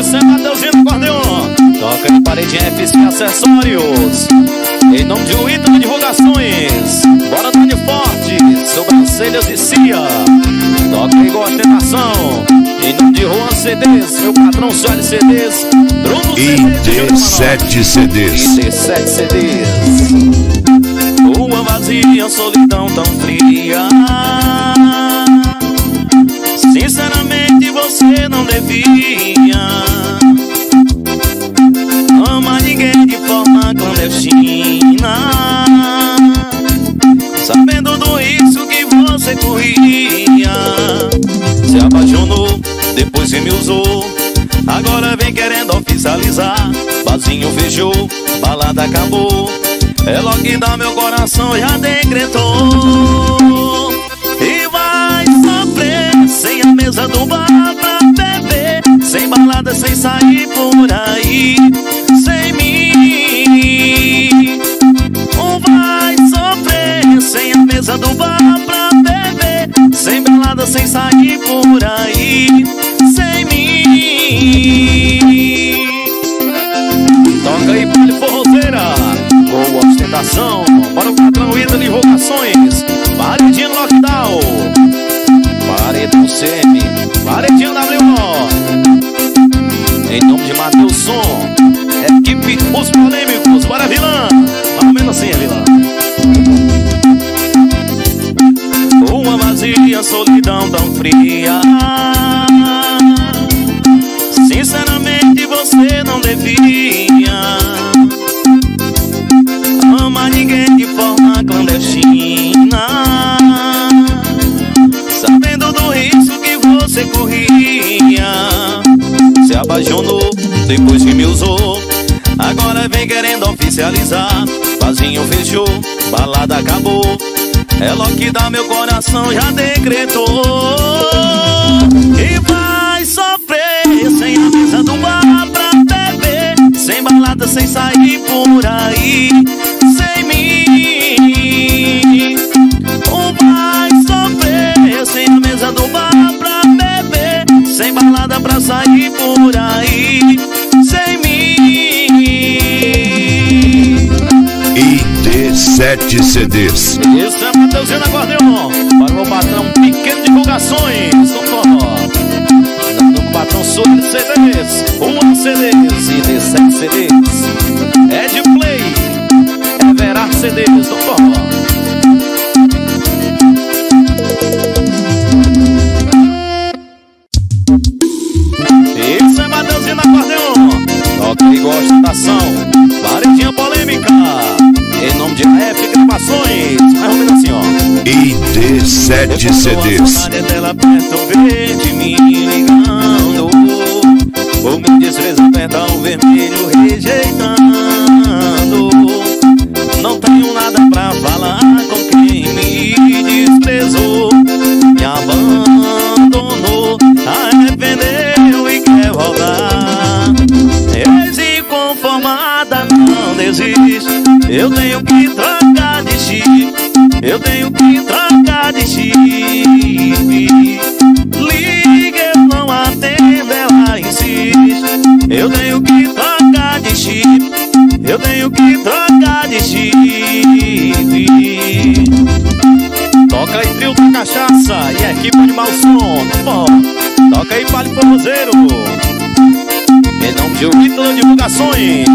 Isso é Mateuzinho Cordeon. Toca em paredinha FC Acessórios. Em nome de Ítalo Divulgações. Bora Tony Forte. Sobrancelhas e Cia. Toca igual ostentação. Em nome de Juan CDs. Meu patrão Sueli CDs. Bruno ID7 CDs. ID7 CDs. Rua vazia, solidão tão fria. Sinceramente você não devia Fechou, balada acabou. Ela que dá meu coração já decretou E vai sofrer sem a mesa do bar pra beber Sem balada, sem sair por aí Sem mim. Ou vai sofrer sem a mesa do bar pra beber Sem balada, sem sair por aí apaixonou depois que me usou. Agora vem querendo oficializar. Vazinho fechou, balada acabou. Ela que dá meu coração já decretou. E vai sofrer sem a mesa do bar pra beber Sem balada, sem sair por aí. Sem mim vai sofrer sem a mesa do bar pra beber Sem balada pra sair por aí ID7 CDs. Isso é Mateuzinho Acordeon Para o meu patrão Pequeno Divulgações São Forró Dando o patrão Sul CDs Uma CDs e D7 CDs Ed Play Everard CDs São Forró ID7 CDs. Dela o vermelho rejeitando. Não tenho nada pra falar com quem me desprezou. Me abandonou, arrependeu e quer voltar. Não desiste. Eu tenho que trocar de chip. Eu tenho que trocar de Liga, eu não atendo, ela insiste. Eu tenho que trocar de chip Eu tenho que trocar de chip. Toca aí trio da cachaça e equipe de mau som. Bom, Toca aí Vale Forrozeiro Em nome de Ítalo Divulgações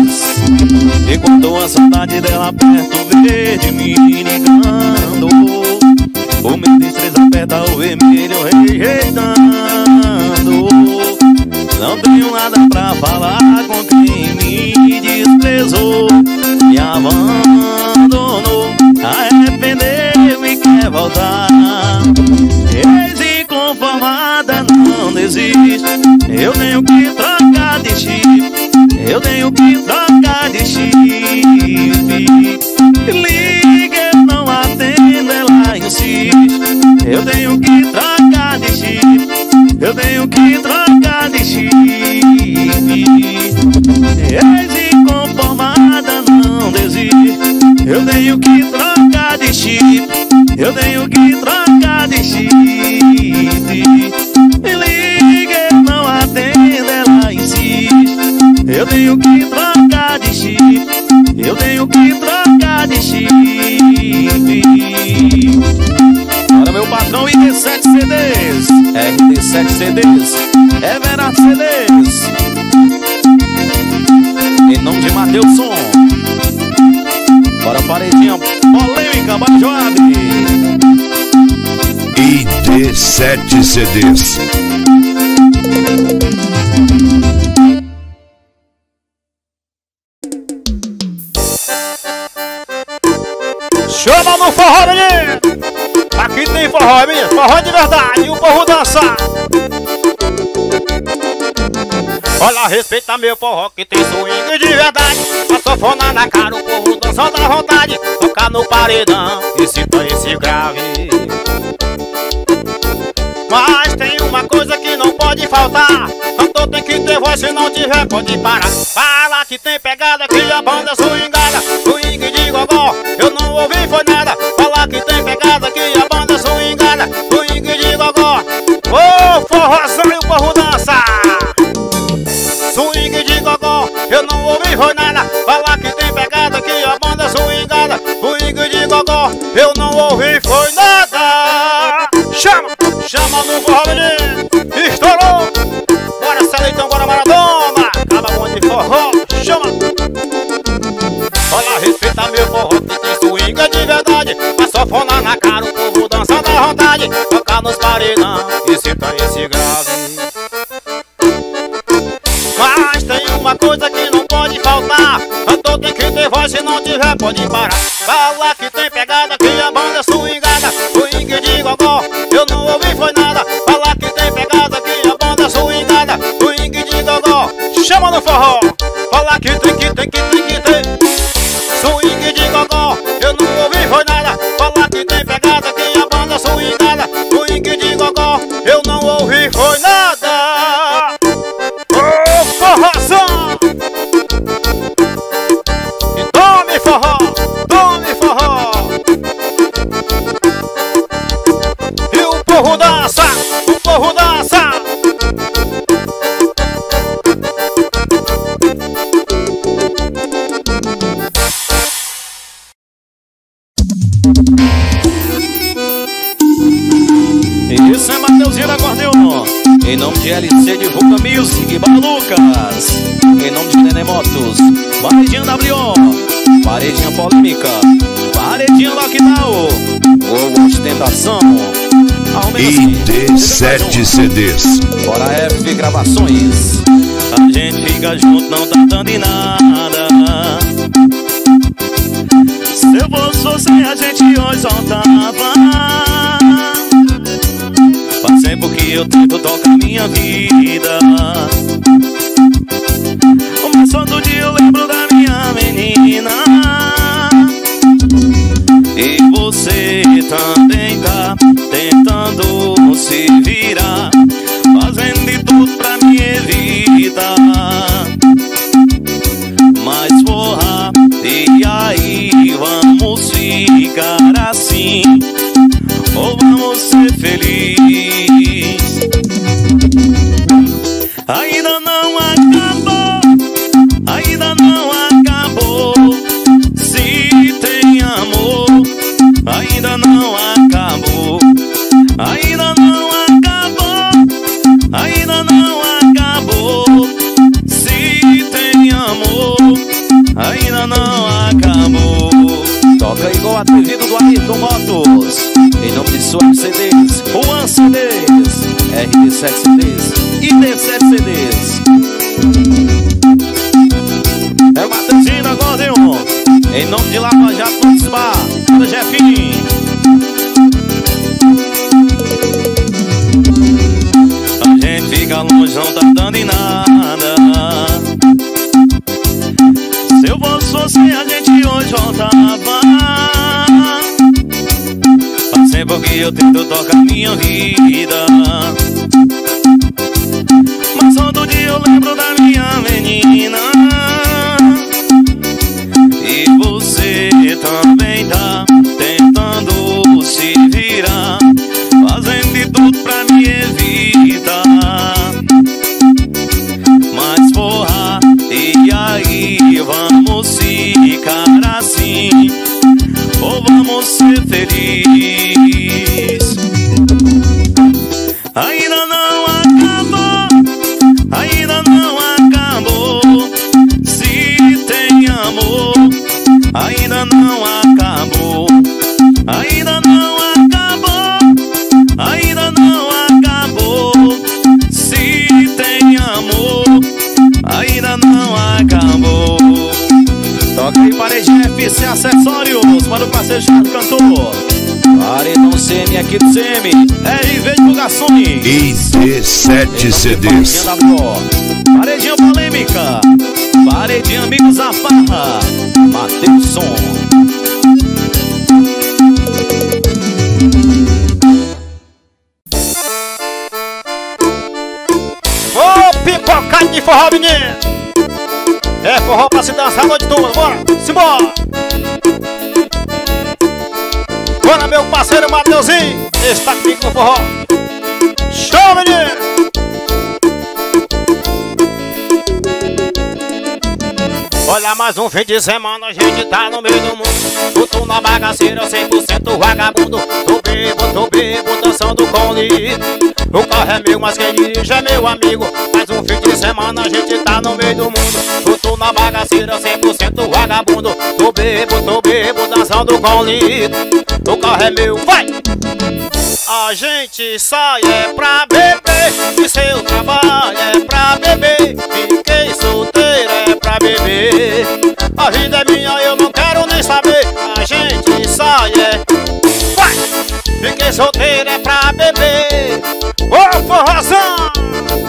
Enquanto a saudade dela perto vê de mim ligando O meu destreza aperta o vermelho rejeitando. Não tenho nada pra falar com quem me desprezou Me abandonou, arrependeu e quer voltar. Ex-inconformada não desiste. Eu tenho que trocar de chip Eu tenho que trocar de chip Eu tenho que ID7 CDs. Chama no forró, menino! Aqui tem forró, menino! Forró de verdade! E o povo dança! Olha, respeita meu forró que tem swing de verdade A sofona na cara, o povo dançando à vontade Tocar no paredão e cita esse grave pode faltar. Cantor tem que ter voz, se não tiver pode parar. Fala que tem pegada, que a banda Swing vontade Tocar nos paredão e senta esse grave. Mas tem uma coisa que não pode faltar. Cantor tem que ter voz, se não tiver pode parar. Fala que tem pegada, que a banda é swingada Swing de gogó, eu não ouvi foi nada. Fala que tem pegada, que a banda é swingada Swing de gogó, chama no forró. Fala que tem que tem que tem que não Em nome de LC Divulga Music Balucas Em nome de Nenê Motos Paredinha WO Paredinha Polêmica Paredinha Lockdown Gol Ostentação ID7 CDs. Bora F Gravações. A gente fica junto, não tá dando em nada. Se eu fosse você, a gente hoje tempo eu tento tocar minha vida. Mas todo dia eu lembro da minha menina E você também tá tentando se virar Ainda não acabou Ainda não acabou. Se tem amor Ainda não acabou. Ainda não acabou Ainda não acabou. Se tem amor Ainda não acabou. Toca igual atrevido do Ayrton Motos. Em nome de Swag CDs Juan CDs RD7 CDs e D7 CDs É o Mateuzinho da Gordeon Em nome de Lava Jato Bar Jefinho. A gente fica longe, não tá dando em nada. Se eu fosse você, a gente hoje voltava. Faz tempo que eu tento tocar minha vida aqui do CM, RV Divulgações. ID7 CDs. Paredinha polêmica. Paredinha amigos da farra. Mateus Som. Ô, pipocado de forró, menino! É forró pra se dançar a noite toda, bora! Simbora! Meu parceiro Mateuzinho! Está comigo no forró! Show, menino! Olha, mais um fim de semana, a gente tá no meio do mundo. Tô na bagaceira, 100% vagabundo. Tô bebo, tô bebo, dançando com lido. O carro é meu, mas quem dirige é meu amigo. Mais um fim de semana, a gente tá no meio do mundo. Tô na bagaceira, 100% vagabundo. Tô bebo, tô bebo, dançando com lido. O carro é meu, vai! A gente sai é pra beber E seu trabalho é pra beber Fiquei solteira é beber A vida é minha, eu não quero nem saber A gente sai é Vai! Fiquei solteira é pra beber Ô forrozão!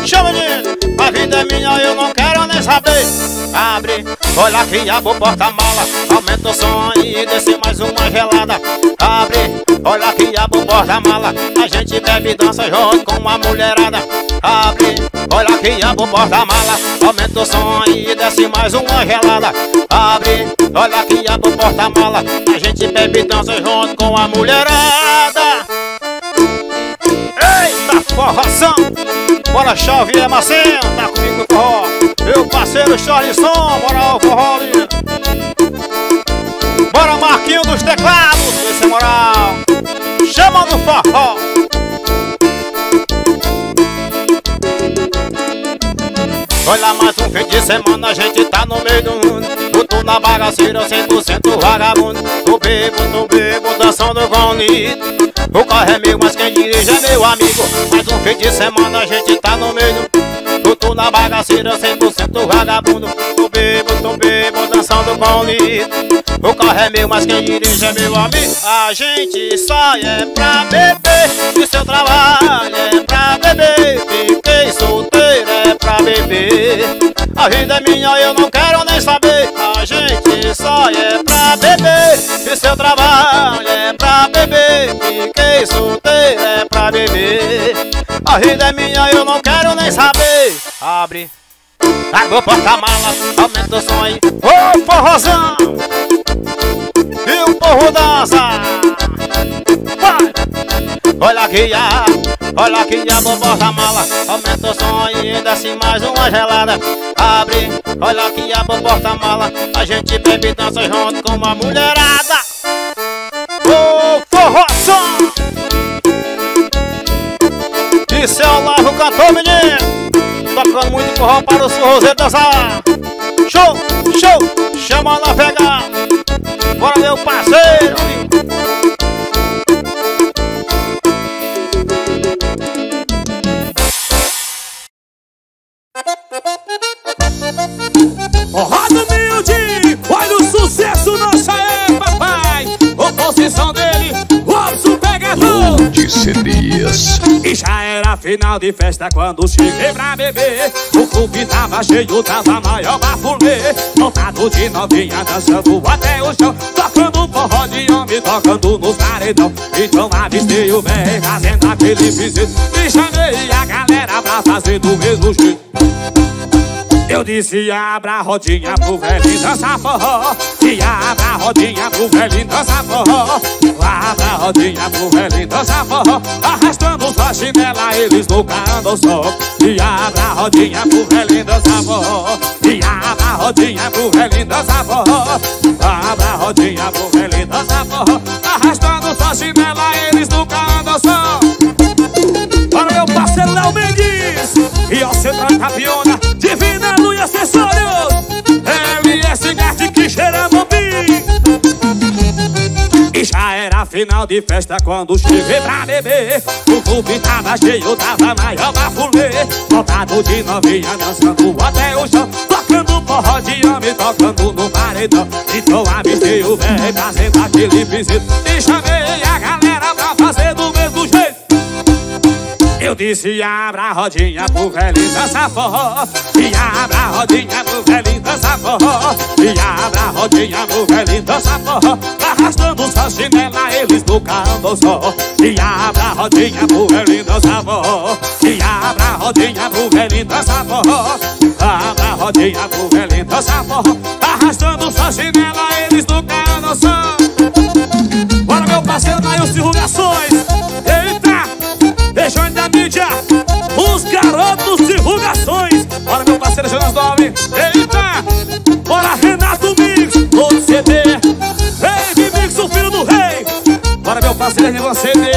Chama menino! A vida é minha, eu não quero nem saber Abre, olha aqui, abre o porta-mala Aumenta o som aí, desce mais uma gelada Abre, olha aqui, abre o porta-mala A gente bebe e dança junto com a mulherada. Abre, olha aqui, abre o porta-mala Aumenta o som aí, desce mais uma gelada. Abre, olha aqui, abre o porta-mala A gente bebe e dança junto com a mulherada. Eita, forrozão! Bora, Xavier Macena, tá comigo no forró. Meu parceiro Charlisson, bora o forró Bora, Marquinho dos teclados, esse é moral Chama no forró. Olha, mais um fim de semana, a gente tá no meio do mundo. Eu tô na bagaceira, 100% vagabundo. Tô bebo, tô bebo, dançando com lido O carro é meu, mas quem dirige é meu amigo. Mais um fim de semana, a gente tá no meio do Tô na bagaceira, 100% vagabundo. Tô bebo, tô bebo, dançando com lido O carro é meu, mas quem dirige é meu amigo. A gente sai é pra beber. E seu trabalho é pra beber. Fiquei solteiro é pra beber. A vida é minha, eu não quero nem saber. A gente sai é pra beber. E seu trabalho é pra beber. Fiquei solteiro é pra beber. A vida é minha, eu não quero nem saber Abre. Abre o porta-mala, aumenta o som aí. Ô forrozão E o porro dança Vai! Olha aqui, a, olha aqui, a porta mala Aumenta o som e desce mais uma gelada. Abre, olha aqui, a porta mala A gente bebe e dança junto com uma mulherada. Ô forrozão Isso é o Lavo Cantor, menino forró para os forrozeiros dançar Show, show, chama na pegada Bora meu parceiro Roda humilde, E já era final de festa quando cheguei pra beber. O clube tava cheio, tava maior bafulê Montado de novinha, dançando até o chão. Tocando forró de homem, tocando nos paredão. Então avistei o véi fazendo aquele visito E chamei a galera pra fazer do mesmo jeito eu disse abra a rodinha pro velhinho dançar forró. E abra a rodinha pro velhinho dançar forró. Abra a rodinha pro velhinho dançar forró. Arrastando sua chinela, eles nunca andam só. E abra a rodinha pro velhinho dançar forró. E abra a rodinha pro velhinho dançar forró. Abra a rodinha pro velhinho dançar forró. Arrastando sua chinela, eles nunca andam só. Para meu parceiro Léo Mendes E ao Central Capiona Divina Luz Acessórios LS Gart que cheira E já era final de festa quando cheguei pra beber. O clube tava cheio, tava maior bafulê Montado de novinha dançando até o chão. Tocando forró de homem, tocando no paredão. Então avistei o velho fazendo aquele visito. E chamei a galera pra fazer do mesmo disse abra a rodinha pro velhinho dançar forró. E abra a rodinha pro velhinho dançar forró. E abra a rodinha pro velhinho dançar forró. Arrastando sua chinela eles no carro só. E abra a rodinha pro velhinho dançar forró. E abra a rodinha pro velhinho dançar forró. Abra a rodinha pro velhinho dançar forró Rei Mix, o